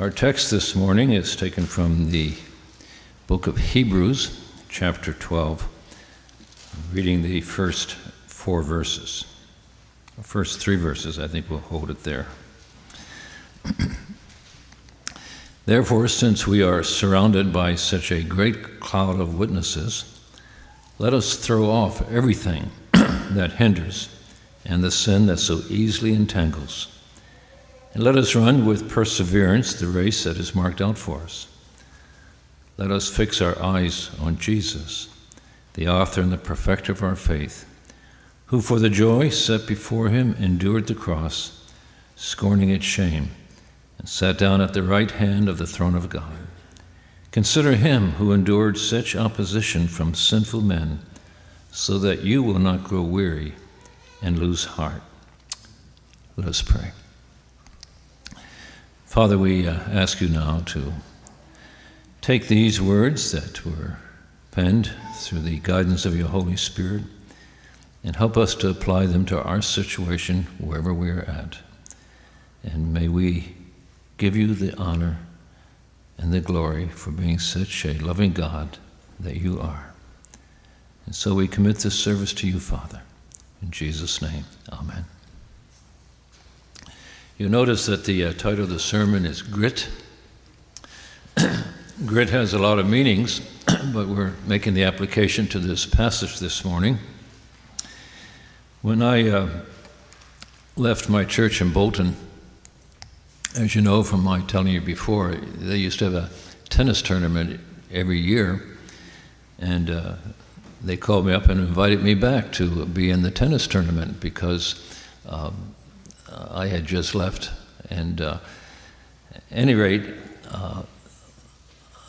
Our text this morning is taken from the book of Hebrews, chapter 12, reading the first four verses. The first three verses, I think we'll hold it there. Therefore, since we are surrounded by such a great cloud of witnesses, let us throw off everything that hinders and the sin that so easily entangles. And let us run with perseverance the race that is marked out for us. Let us fix our eyes on Jesus, the author and the perfecter of our faith, who for the joy set before him endured the cross, scorning its shame and sat down at the right hand of the throne of God. Consider him who endured such opposition from sinful men, so that you will not grow weary and lose heart. Let us pray. Father, we uh, ask you now to take these words that were penned through the guidance of your Holy Spirit and help us to apply them to our situation wherever we are at. And may we give you the honor and the glory for being such a loving God that you are. And so we commit this service to you, Father. In Jesus' name, amen. You notice that the uh, title of the sermon is Grit. Grit has a lot of meanings, but we're making the application to this passage this morning. When I uh, left my church in Bolton, as you know from my telling you before, they used to have a tennis tournament every year, and uh, they called me up and invited me back to be in the tennis tournament because um, I had just left. And uh, any rate, uh,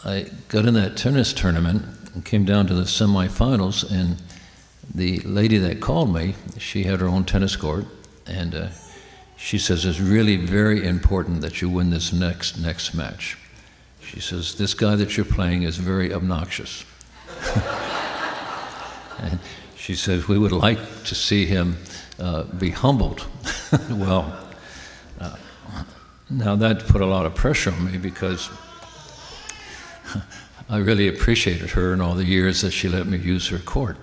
I got in that tennis tournament and came down to the semifinals, and the lady that called me, she had her own tennis court, and uh, she says, it's really very important that you win this next, next match. She says, this guy that you're playing is very obnoxious. and she says, we would like to see him uh, be humbled. well, uh, now that put a lot of pressure on me because I really appreciated her and all the years that she let me use her court.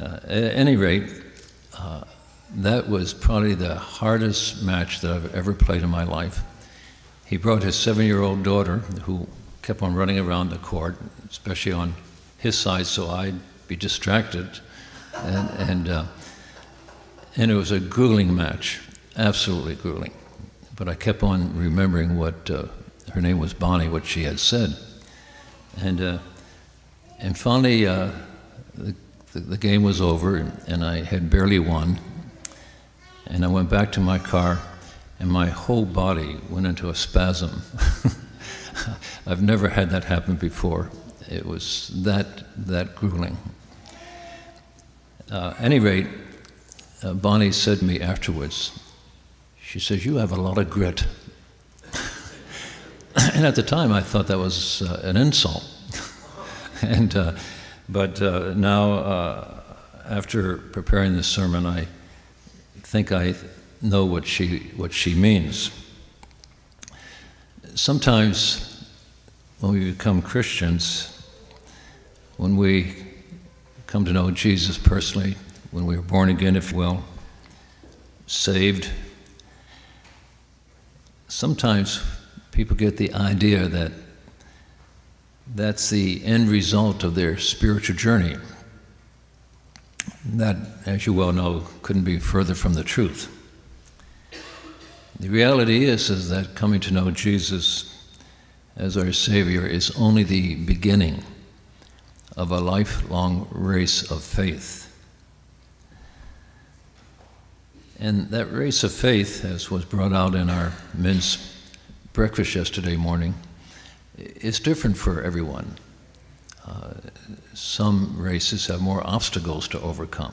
Uh, at any rate, uh, that was probably the hardest match that I've ever played in my life. He brought his seven year old daughter, who kept on running around the court, especially on his side, so I'd be distracted. And, and, uh, and it was a grueling match, absolutely grueling. But I kept on remembering what uh, her name was Bonnie, what she had said. And, uh, and finally, uh, the, the, game was over, and I had barely won and I went back to my car, and my whole body went into a spasm. I've never had that happen before. It was that, that grueling. Uh, any rate, uh, Bonnie said to me afterwards, she says, You have a lot of grit. and at the time, I thought that was uh, an insult. and, uh, but uh, now, uh, after preparing this sermon, I think I know what she, what she means. Sometimes when we become Christians, when we come to know Jesus personally, when we are born again, if you will, saved, sometimes people get the idea that that's the end result of their spiritual journey. That, as you well know, couldn't be further from the truth. The reality is, is that coming to know Jesus as our Savior is only the beginning of a lifelong race of faith. And that race of faith, as was brought out in our men's breakfast yesterday morning, is different for everyone. Uh, some races have more obstacles to overcome.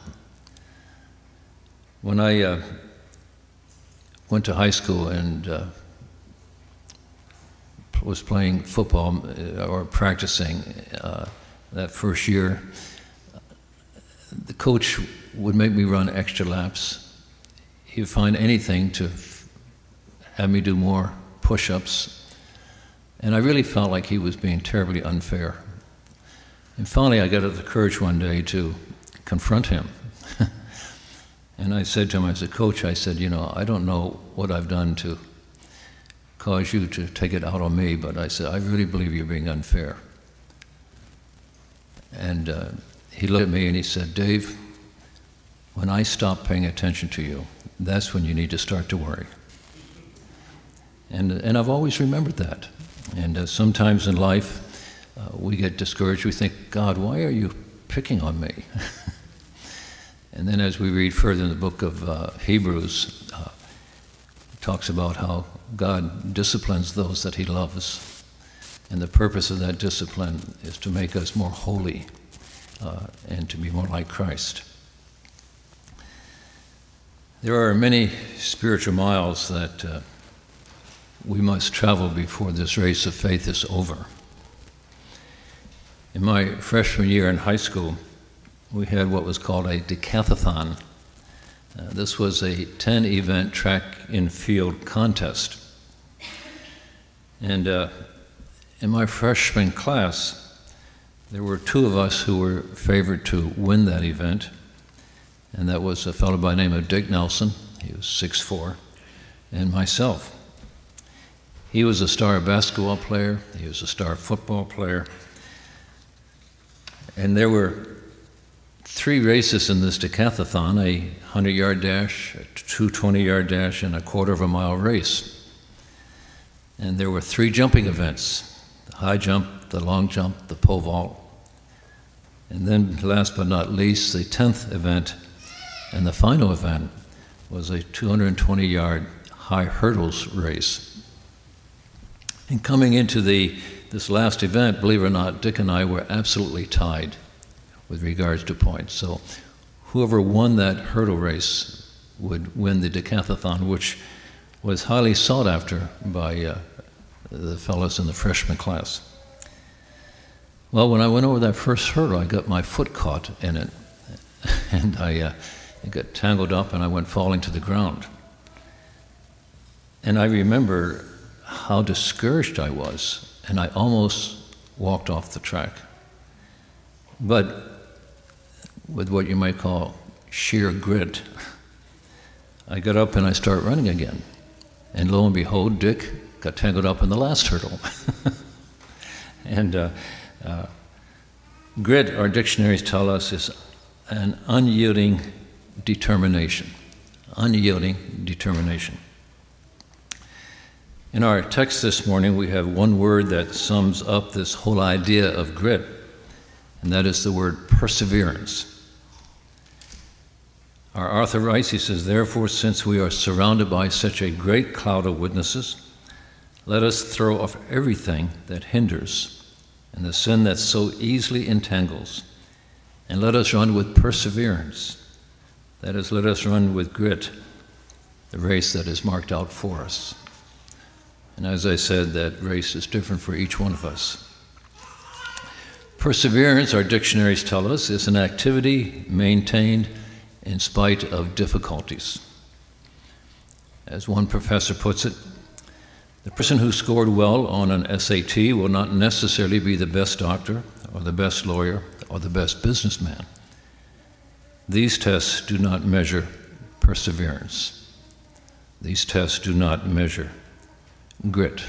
When I uh, went to high school and uh, was playing football uh, or practicing uh, that first year, the coach would make me run extra laps. He'd find anything to have me do more push ups, And I really felt like he was being terribly unfair. And finally, I got the courage one day to confront him. and I said to him, as a coach, I said, You know, I don't know what I've done to cause you to take it out on me, but I said, I really believe you're being unfair. And uh, he looked at me and he said, Dave, when I stop paying attention to you, that's when you need to start to worry. And, and I've always remembered that. And uh, sometimes in life, uh, we get discouraged. We think, God, why are you picking on me? and then as we read further in the book of uh, Hebrews, uh, it talks about how God disciplines those that he loves. And the purpose of that discipline is to make us more holy uh, and to be more like Christ. There are many spiritual miles that uh, we must travel before this race of faith is over. In my freshman year in high school, we had what was called a decathlon. Uh, this was a 10 event track and field contest. And uh, in my freshman class, there were two of us who were favored to win that event, and that was a fellow by the name of Dick Nelson. He was 6'4, and myself. He was a star basketball player, he was a star football player. And there were three races in this decathlon a 100 yard dash, a 220 yard dash, and a quarter of a mile race. And there were three jumping events the high jump, the long jump, the pole vault. And then, last but not least, the 10th event and the final event was a 220 yard high hurdles race. And coming into the, this last event, believe it or not, Dick and I were absolutely tied with regards to points. So whoever won that hurdle race would win the decathlon, which was highly sought after by uh, the fellows in the freshman class. Well, when I went over that first hurdle, I got my foot caught in it, and I, uh, I got tangled up and I went falling to the ground. And I remember how discouraged I was, and I almost walked off the track. But with what you might call sheer grit, I got up and I started running again. And lo and behold, Dick got tangled up in the last hurdle. and uh, uh, grit, our dictionaries tell us, is an unyielding determination. Unyielding determination. In our text this morning, we have one word that sums up this whole idea of grit, and that is the word perseverance. Our author writes, he says, Therefore, since we are surrounded by such a great cloud of witnesses, let us throw off everything that hinders and the sin that so easily entangles, and let us run with perseverance. That is, let us run with grit the race that is marked out for us. And as I said, that race is different for each one of us. Perseverance, our dictionaries tell us, is an activity maintained in spite of difficulties. As one professor puts it, the person who scored well on an SAT will not necessarily be the best doctor or the best lawyer or the best businessman. These tests do not measure perseverance. These tests do not measure grit.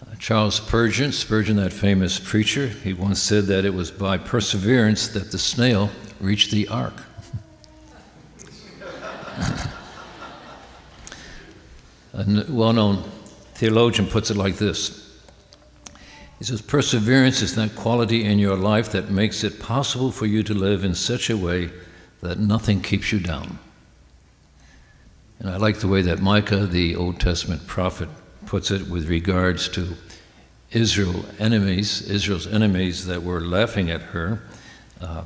Uh, Charles Spurgeon, Spurgeon, that famous preacher, he once said that it was by perseverance that the snail reached the ark. A well known theologian puts it like this He says, Perseverance is that quality in your life that makes it possible for you to live in such a way that nothing keeps you down. And I like the way that Micah, the Old Testament prophet, puts it with regards to Israel enemies, Israel's enemies that were laughing at her uh,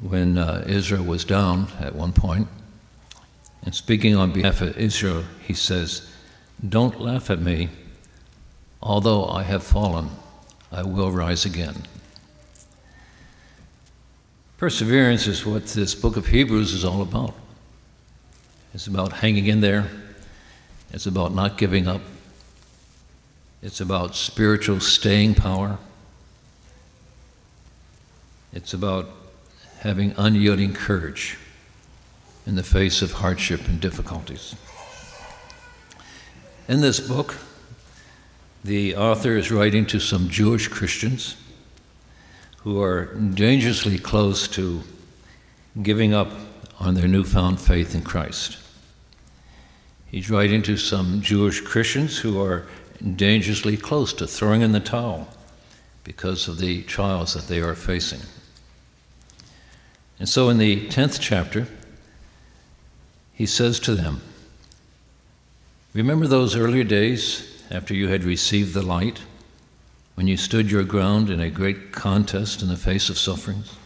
when uh, Israel was down at one point. And speaking on behalf of Israel, he says, Don't laugh at me. Although I have fallen, I will rise again. Perseverance is what this book of Hebrews is all about. It's about hanging in there. It's about not giving up. It's about spiritual staying power. It's about having unyielding courage in the face of hardship and difficulties. In this book, the author is writing to some Jewish Christians who are dangerously close to giving up on their newfound faith in Christ. He's writing to some Jewish Christians who are dangerously close to throwing in the towel because of the trials that they are facing. And so in the 10th chapter, he says to them, Remember those earlier days after you had received the light, when you stood your ground in a great contest in the face of sufferings?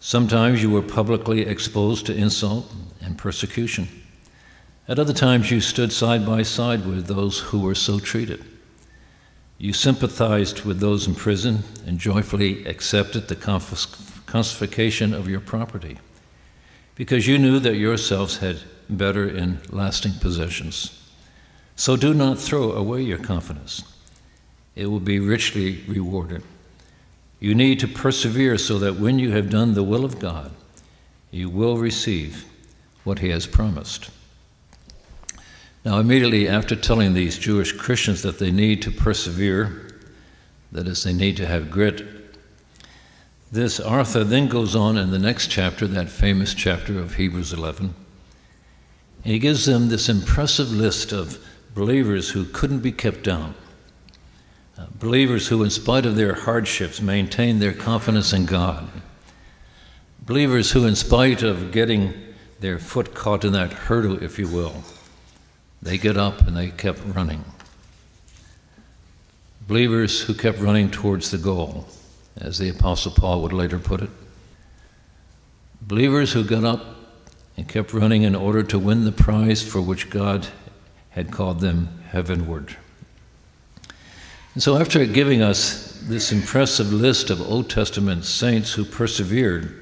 Sometimes you were publicly exposed to insult and persecution. At other times, you stood side by side with those who were so treated. You sympathized with those in prison and joyfully accepted the confiscation of your property because you knew that yourselves had better and lasting possessions. So do not throw away your confidence, it will be richly rewarded. You need to persevere so that when you have done the will of God, you will receive what He has promised. Now, immediately after telling these Jewish Christians that they need to persevere, that is, they need to have grit, this author then goes on in the next chapter, that famous chapter of Hebrews 11. And he gives them this impressive list of believers who couldn't be kept down. Uh, believers who, in spite of their hardships, maintained their confidence in God. Believers who, in spite of getting their foot caught in that hurdle, if you will, they get up and they kept running. Believers who kept running towards the goal, as the Apostle Paul would later put it. Believers who got up and kept running in order to win the prize for which God had called them heavenward. And so, after giving us this impressive list of Old Testament saints who persevered,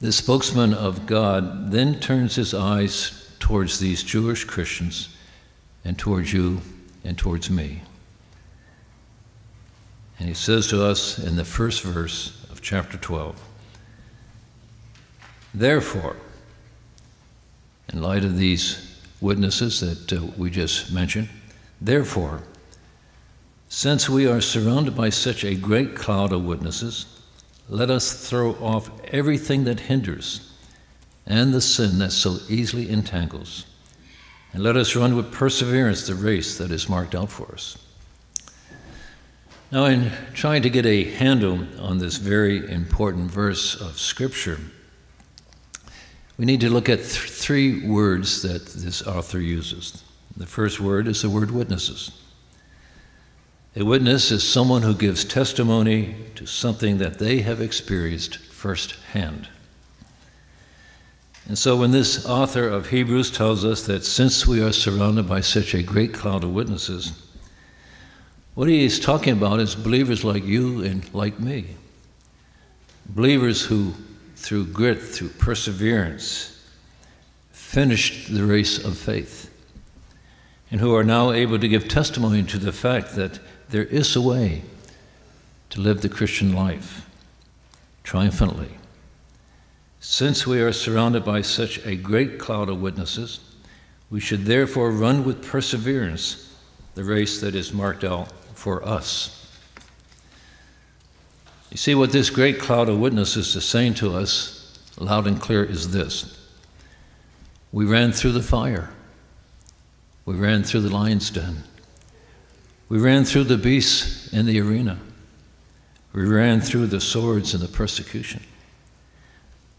the spokesman of God then turns his eyes towards these Jewish Christians and towards you and towards me. And he says to us in the first verse of chapter 12 Therefore, in light of these witnesses that uh, we just mentioned, therefore, since we are surrounded by such a great cloud of witnesses, let us throw off everything that hinders and the sin that so easily entangles. And let us run with perseverance the race that is marked out for us. Now, in trying to get a handle on this very important verse of Scripture, we need to look at th- three words that this author uses. The first word is the word witnesses. A witness is someone who gives testimony to something that they have experienced firsthand. And so, when this author of Hebrews tells us that since we are surrounded by such a great cloud of witnesses, what he is talking about is believers like you and like me. Believers who, through grit, through perseverance, finished the race of faith, and who are now able to give testimony to the fact that there is a way to live the Christian life triumphantly since we are surrounded by such a great cloud of witnesses, we should therefore run with perseverance the race that is marked out for us. You see, what this great cloud of witnesses is saying to us loud and clear is this We ran through the fire, we ran through the lion's den, we ran through the beasts in the arena, we ran through the swords and the persecution.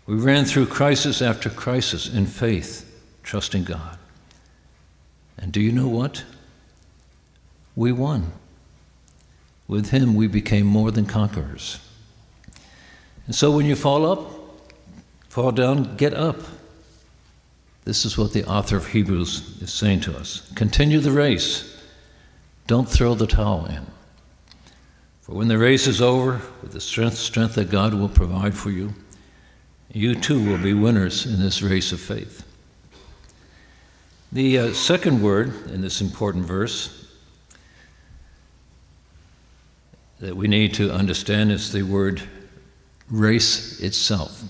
We ran through crisis after crisis in faith, trusting God. And do you know what? We won. With Him, we became more than conquerors. And so when you fall up, fall down, get up. This is what the author of Hebrews is saying to us. Continue the race. Don't throw the towel in. For when the race is over, with the strength, strength that God will provide for you, you too will be winners in this race of faith. The uh, second word in this important verse that we need to understand is the word race itself.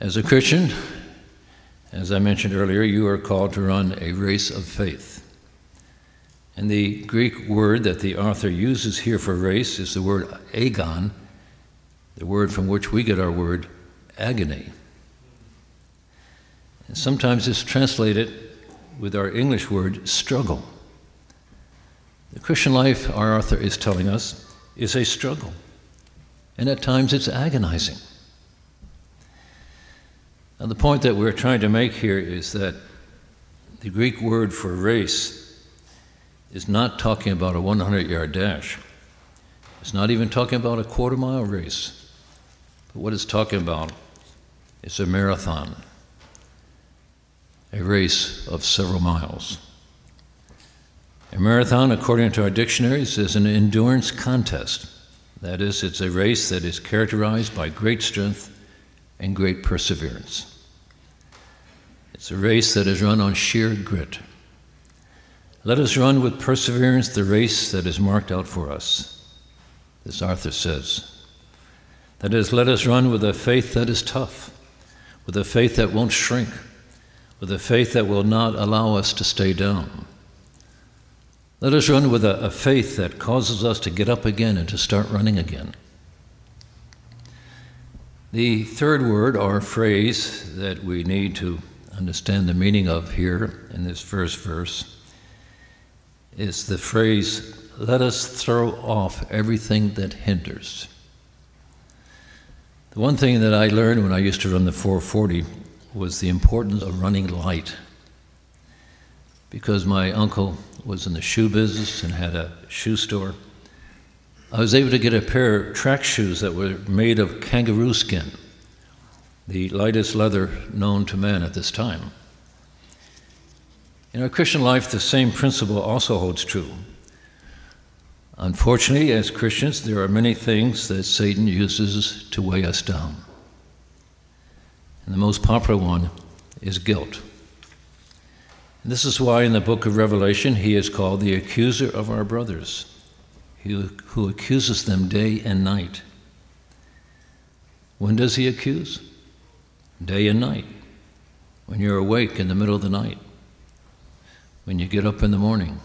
As a Christian, as I mentioned earlier, you are called to run a race of faith. And the Greek word that the author uses here for race is the word agon, the word from which we get our word agony. And sometimes it's translated with our English word struggle. The Christian life, our author is telling us, is a struggle. And at times it's agonizing. Now, the point that we're trying to make here is that the Greek word for race is not talking about a 100 yard dash. It's not even talking about a quarter mile race. But what it's talking about is a marathon, a race of several miles. A marathon, according to our dictionaries, is an endurance contest. That is, it's a race that is characterized by great strength and great perseverance. It's a race that is run on sheer grit. Let us run with perseverance the race that is marked out for us. This author says. That is, let us run with a faith that is tough, with a faith that won't shrink, with a faith that will not allow us to stay down. Let us run with a, a faith that causes us to get up again and to start running again. The third word or phrase that we need to understand the meaning of here in this first verse is the phrase, let us throw off everything that hinders. The one thing that I learned when I used to run the 440 was the importance of running light. Because my uncle was in the shoe business and had a shoe store, I was able to get a pair of track shoes that were made of kangaroo skin, the lightest leather known to man at this time. In our Christian life, the same principle also holds true. Unfortunately, as Christians, there are many things that Satan uses to weigh us down. And the most popular one is guilt. This is why in the book of Revelation he is called the accuser of our brothers, who accuses them day and night. When does he accuse? Day and night, when you're awake in the middle of the night when you get up in the morning,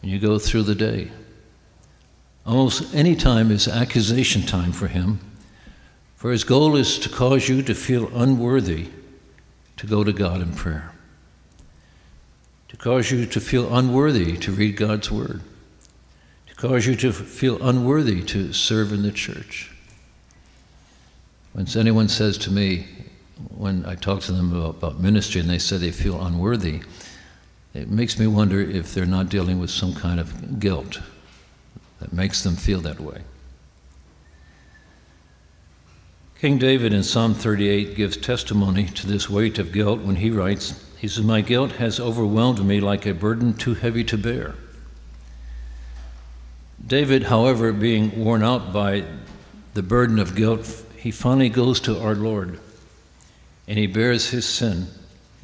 when you go through the day. Almost any time is accusation time for him, for his goal is to cause you to feel unworthy to go to God in prayer, to cause you to feel unworthy to read God's Word, to cause you to feel unworthy to serve in the church. When anyone says to me, when I talk to them about, about ministry and they say they feel unworthy, it makes me wonder if they're not dealing with some kind of guilt that makes them feel that way. King David in Psalm 38 gives testimony to this weight of guilt when he writes, He says, My guilt has overwhelmed me like a burden too heavy to bear. David, however, being worn out by the burden of guilt, he finally goes to our Lord and he bears his sin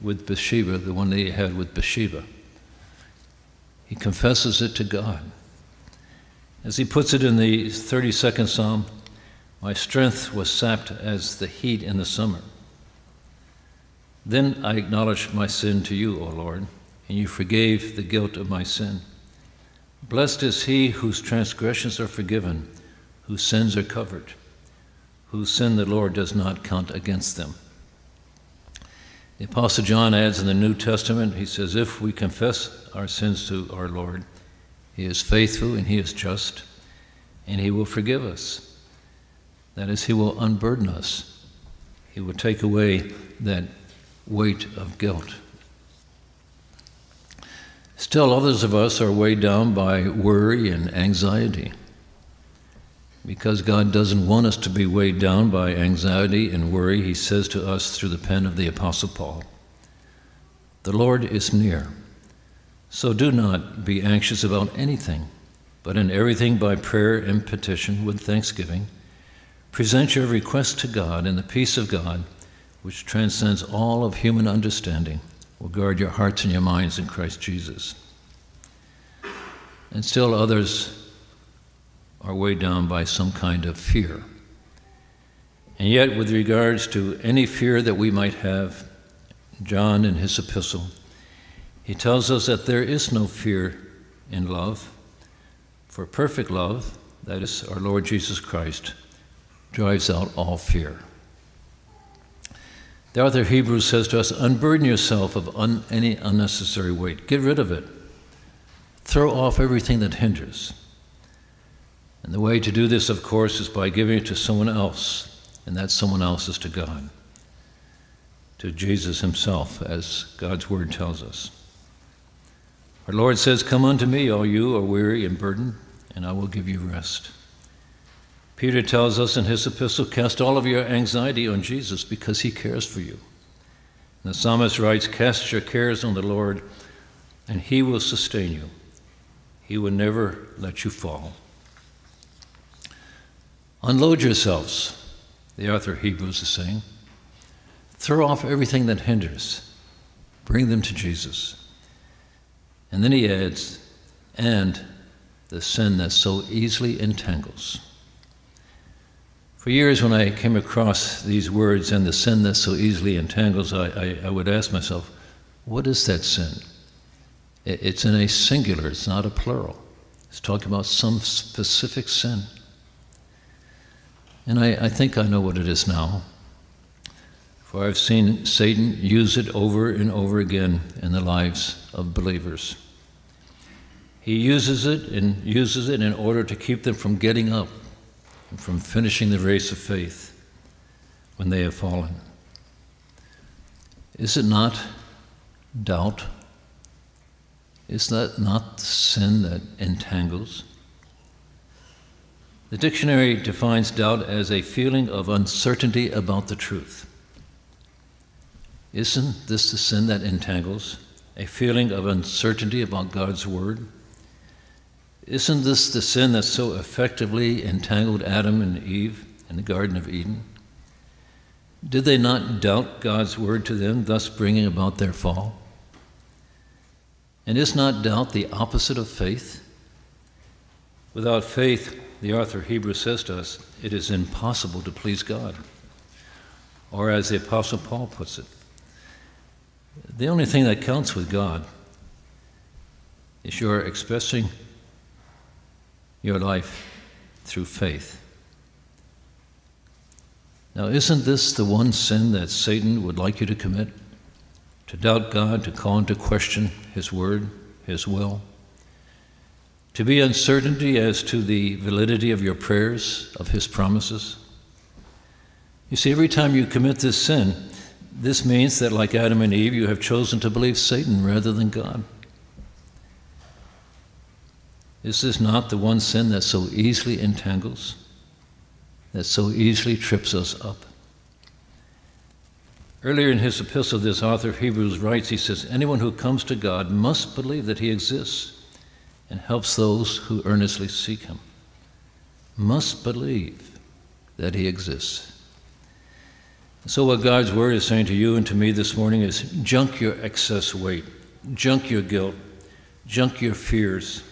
with Bathsheba, the one that he had with Bathsheba. He confesses it to God. As he puts it in the 32nd Psalm, my strength was sapped as the heat in the summer. Then I acknowledged my sin to you, O Lord, and you forgave the guilt of my sin. Blessed is he whose transgressions are forgiven, whose sins are covered, whose sin the Lord does not count against them. The Apostle John adds in the New Testament, he says, If we confess our sins to our Lord, he is faithful and he is just, and he will forgive us. That is, he will unburden us, he will take away that weight of guilt. Still, others of us are weighed down by worry and anxiety. Because God doesn't want us to be weighed down by anxiety and worry, He says to us through the pen of the Apostle Paul The Lord is near. So do not be anxious about anything, but in everything by prayer and petition with thanksgiving, present your request to God, and the peace of God, which transcends all of human understanding, will guard your hearts and your minds in Christ Jesus. And still others are weighed down by some kind of fear. And yet, with regards to any fear that we might have, John in his epistle, he tells us that there is no fear in love, for perfect love, that is our Lord Jesus Christ, drives out all fear. The author of Hebrews says to us, Unburden yourself of un- any unnecessary weight. Get rid of it. Throw off everything that hinders. And the way to do this, of course, is by giving it to someone else, and that someone else is to God, to Jesus Himself, as God's Word tells us. Our Lord says, Come unto me, all you are weary and burdened, and I will give you rest. Peter tells us in his epistle, Cast all of your anxiety on Jesus because he cares for you. And the psalmist writes, Cast your cares on the Lord, and he will sustain you. He will never let you fall. Unload yourselves, the author of Hebrews is saying. Throw off everything that hinders, bring them to Jesus. And then he adds, and the sin that so easily entangles. For years, when I came across these words and the sin that so easily entangles, I, I, I would ask myself, what is that sin? It's in a singular, it's not a plural. It's talking about some specific sin. And I, I think I know what it is now. For I've seen Satan use it over and over again in the lives of believers. He uses it and uses it in order to keep them from getting up from finishing the race of faith when they have fallen. Is it not doubt? Is that not the sin that entangles? The dictionary defines doubt as a feeling of uncertainty about the truth. Isn't this the sin that entangles? A feeling of uncertainty about God's Word? Isn't this the sin that so effectively entangled Adam and Eve in the Garden of Eden? Did they not doubt God's word to them, thus bringing about their fall? And is not doubt the opposite of faith? Without faith, the author of Hebrews says to us, it is impossible to please God. Or as the Apostle Paul puts it, the only thing that counts with God is your expressing your life through faith. Now, isn't this the one sin that Satan would like you to commit? To doubt God, to call into question His word, His will? To be uncertainty as to the validity of your prayers, of His promises? You see, every time you commit this sin, this means that, like Adam and Eve, you have chosen to believe Satan rather than God. Is this not the one sin that so easily entangles, that so easily trips us up? Earlier in his epistle, this author of Hebrews writes, he says, Anyone who comes to God must believe that he exists and helps those who earnestly seek him. Must believe that he exists. So, what God's word is saying to you and to me this morning is junk your excess weight, junk your guilt, junk your fears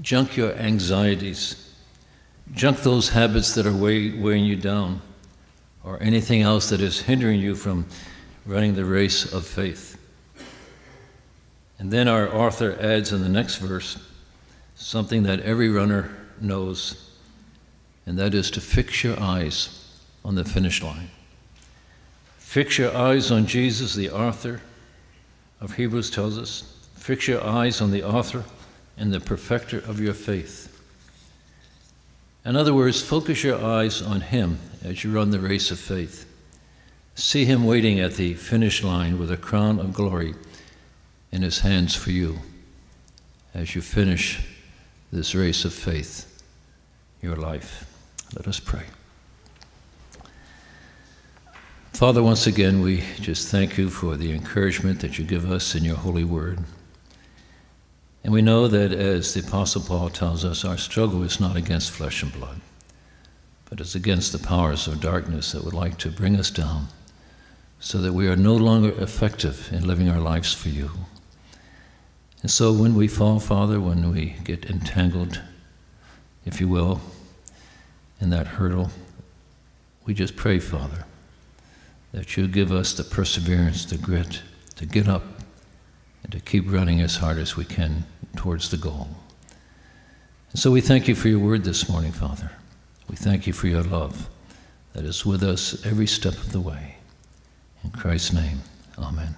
Junk your anxieties. Junk those habits that are weigh, weighing you down or anything else that is hindering you from running the race of faith. And then our author adds in the next verse something that every runner knows, and that is to fix your eyes on the finish line. Fix your eyes on Jesus, the author of Hebrews tells us. Fix your eyes on the author and the perfecter of your faith. In other words, focus your eyes on Him as you run the race of faith. See Him waiting at the finish line with a crown of glory in His hands for you as you finish this race of faith, your life. Let us pray. Father, once again, we just thank you for the encouragement that you give us in your holy word. And we know that, as the Apostle Paul tells us, our struggle is not against flesh and blood, but it's against the powers of darkness that would like to bring us down so that we are no longer effective in living our lives for you. And so when we fall, Father, when we get entangled if you will, in that hurdle. We just pray, Father, that you give us the perseverance, the grit to get up and to keep running as hard as we can towards the goal. And so we thank you for your word this morning, Father. We thank you for your love that is with us every step of the way. In Christ's name, amen.